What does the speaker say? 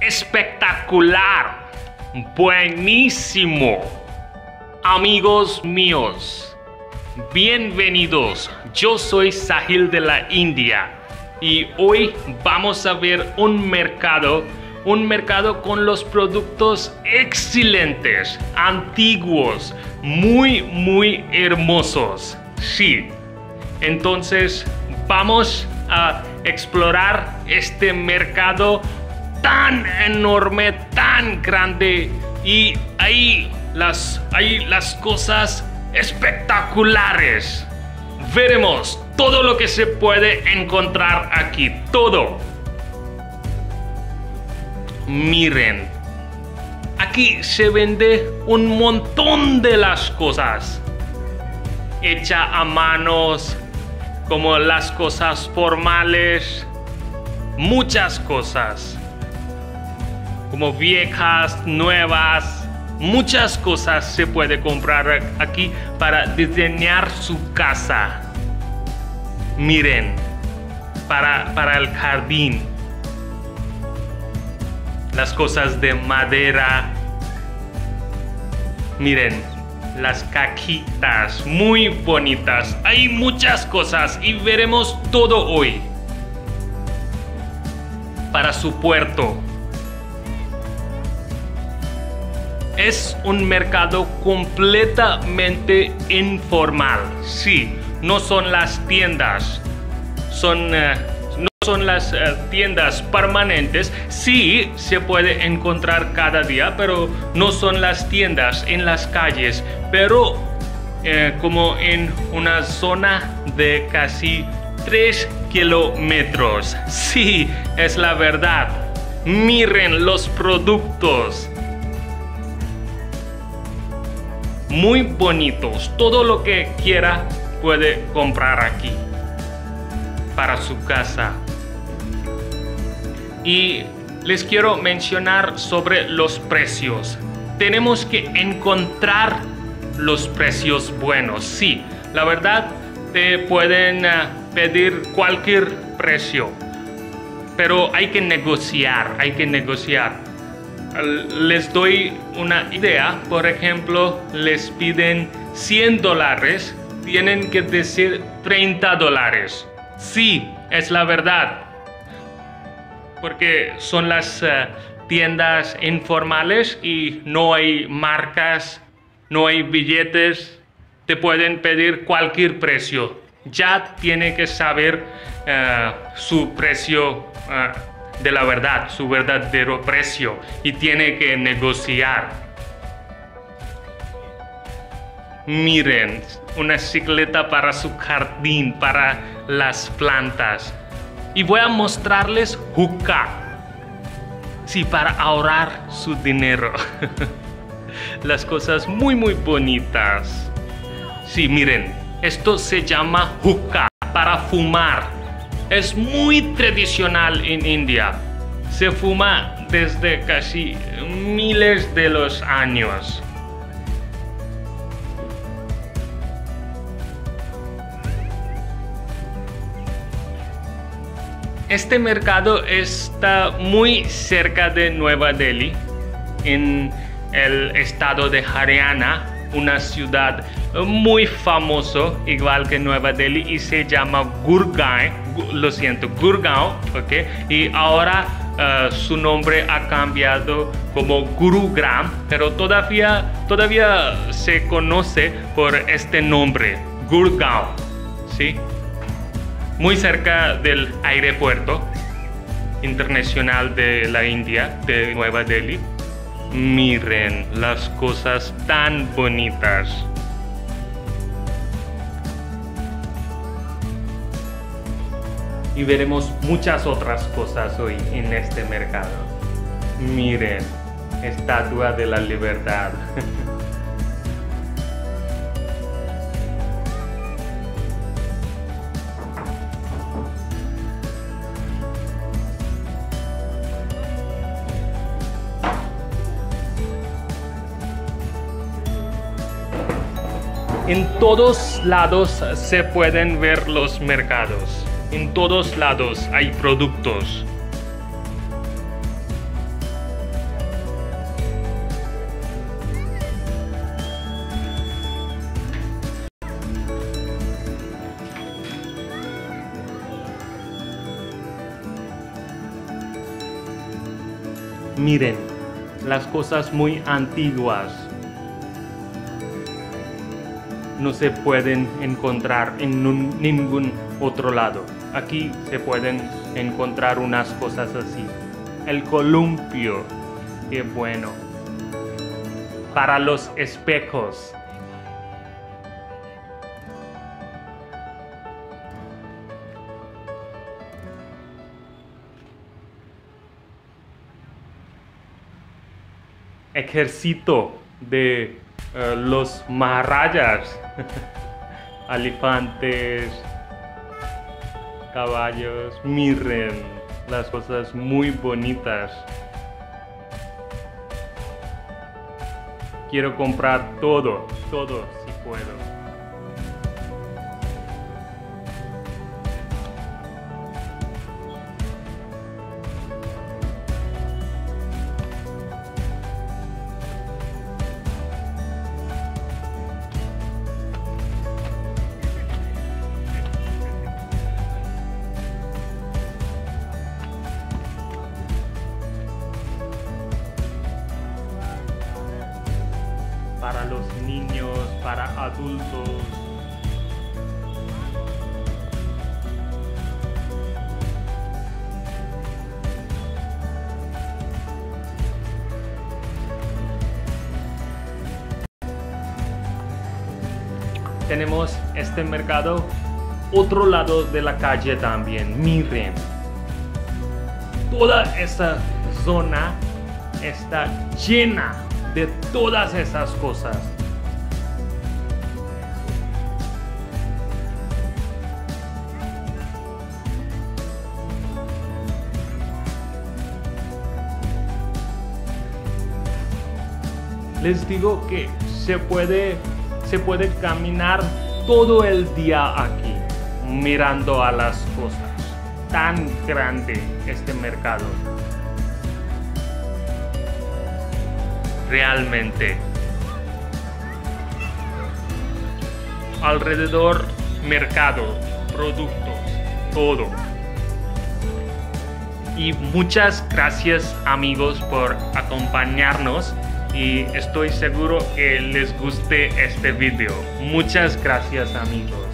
espectacular, buenísimo. Amigos míos, bienvenidos. Yo soy Sahil de la India y hoy vamos a ver un mercado, un mercado con los productos excelentes, antiguos, muy, muy hermosos. Sí, entonces vamos a explorar este mercado tan enorme, tan grande y ahí las, hay las cosas espectaculares. Veremos todo lo que se puede encontrar aquí, todo. Miren, aquí se vende un montón de las cosas. Hecha a manos, como las cosas formales, muchas cosas, como viejas, nuevas, muchas cosas se puede comprar aquí para diseñar su casa. Miren, para, para el jardín, las cosas de madera. Miren, las caquitas muy bonitas. Hay muchas cosas y veremos todo hoy. Para su puerto. Es un mercado completamente informal. Sí, no son las tiendas. Son... Eh, son las eh, tiendas permanentes. Sí, se puede encontrar cada día, pero no son las tiendas en las calles. Pero eh, como en una zona de casi 3 kilómetros. Sí, es la verdad. Miren los productos. Muy bonitos. Todo lo que quiera puede comprar aquí. Para su casa. Y les quiero mencionar sobre los precios. Tenemos que encontrar los precios buenos. Sí, la verdad te pueden eh, pedir cualquier precio, pero hay que negociar, hay que negociar. Les doy una idea, por ejemplo, les piden 100 dólares, tienen que decir 30 dólares. Sí, es la verdad porque son las eh, tiendas informales y no hay marcas, no hay billetes, te pueden pedir cualquier precio. Ya tiene que saber eh, su precio eh, de la verdad, su verdadero precio y tiene que negociar. Miren, una cicleta para su jardín, para las plantas y voy a mostrarles hookah. Sí, para ahorrar su dinero. Las cosas muy muy bonitas. Sí, miren, esto se llama hookah para fumar. Es muy tradicional en India. Se fuma desde casi miles de los años. Este mercado está muy cerca de Nueva Delhi, en el estado de Haryana, una ciudad muy famoso, igual que Nueva Delhi, y se llama Gurgaon, lo siento, Gurgaon, ¿ok? Y ahora uh, su nombre ha cambiado como Gurugram, pero todavía, todavía se conoce por este nombre, Gurgaon, ¿sí? muy cerca del aeropuerto internacional de la India, de Nueva Delhi. Miren las cosas tan bonitas. Y veremos muchas otras cosas hoy en este mercado. Miren, estatua de la libertad. En todos lados se pueden ver los mercados. En todos lados hay productos. Miren, las cosas muy antiguas no se pueden encontrar en ningún otro lado. Aquí se pueden encontrar unas cosas así. El columpio, qué bueno. Para los espejos. Ejército de eh, los maharayas, elefantes, caballos, miren las cosas muy bonitas. Quiero comprar todo, todo si puedo. Para adultos. Tenemos este mercado, otro lado de la calle también, miren. Toda esa zona está llena de todas esas cosas. Les digo que se puede, se puede caminar todo el día aquí, mirando a las cosas. Tan grande este mercado. realmente. Alrededor mercado, productos, todo. Y muchas gracias amigos por acompañarnos y estoy seguro que les guste este video. Muchas gracias amigos.